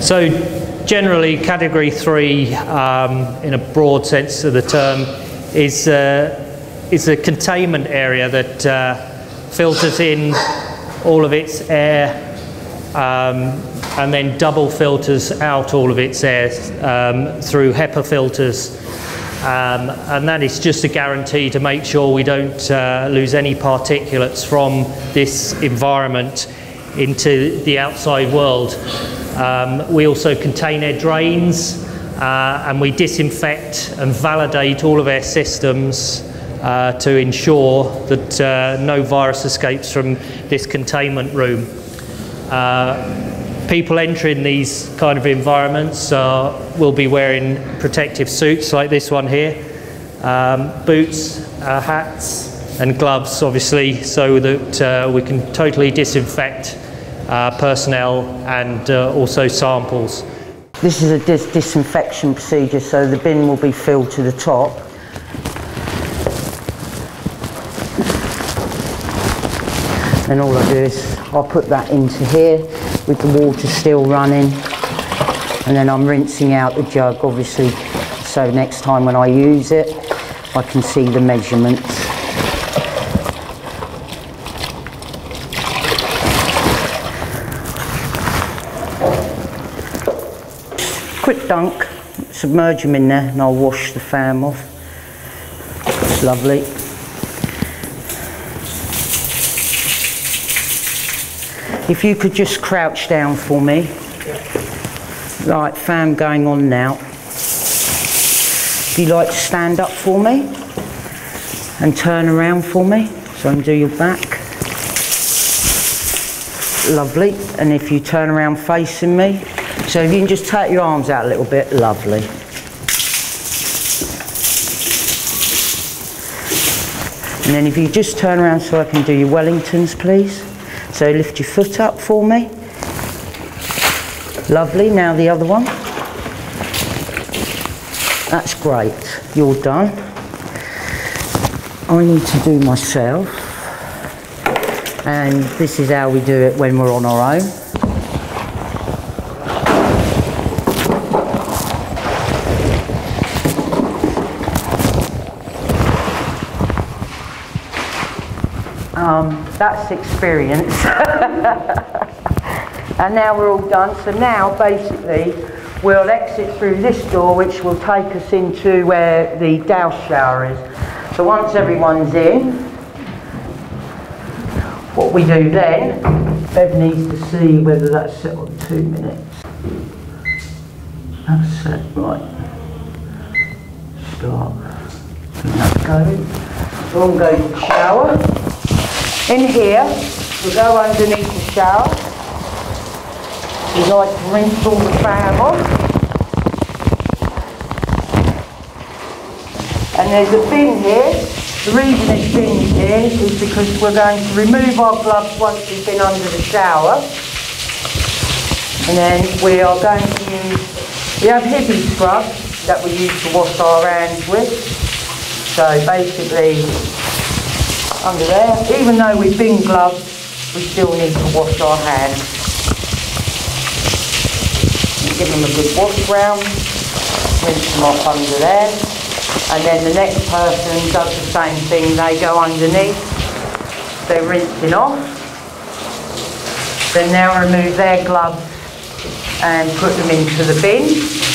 So generally, category three, um, in a broad sense of the term, is, uh, is a containment area that uh, filters in all of its air um, and then double filters out all of its air um, through HEPA filters. Um, and that is just a guarantee to make sure we don't uh, lose any particulates from this environment into the outside world. Um, we also contain our drains uh, and we disinfect and validate all of our systems uh, to ensure that uh, no virus escapes from this containment room. Uh, people entering these kind of environments uh, will be wearing protective suits like this one here, um, boots, uh, hats and gloves obviously so that we can totally disinfect uh, personnel and uh, also samples. This is a dis disinfection procedure, so the bin will be filled to the top. And all I do is I'll put that into here with the water still running and then I'm rinsing out the jug obviously so next time when I use it I can see the measurements. Quick dunk, submerge them in there and I'll wash the FAM off. It's lovely. If you could just crouch down for me. Right, FAM going on now. If you like to stand up for me and turn around for me, so undo your back. Lovely, and if you turn around facing me, so if you can just take your arms out a little bit, lovely. And then if you just turn around so I can do your Wellingtons, please. So lift your foot up for me. Lovely, now the other one. That's great, you're done. I need to do myself. And this is how we do it when we're on our own. Um, that's experience. and now we're all done. So now basically we'll exit through this door which will take us into where the douse shower is. So once everyone's in, what we do then, Bev needs to see whether that's set on two minutes. That's set, right. Start. That's going. We'll go to shower. In here, we go underneath the shower. We like to rinse all the FAM off. And there's a bin here. The reason it's bin here is because we're going to remove our gloves once we've been under the shower. And then we are going to use, we have hippie scrub that we use to wash our hands with. So basically, under there. Even though we've been gloved, we still need to wash our hands. Give them a good wash round, rinse them off under there. And then the next person does the same thing, they go underneath, they're rinsing off. Then now remove their gloves and put them into the bin.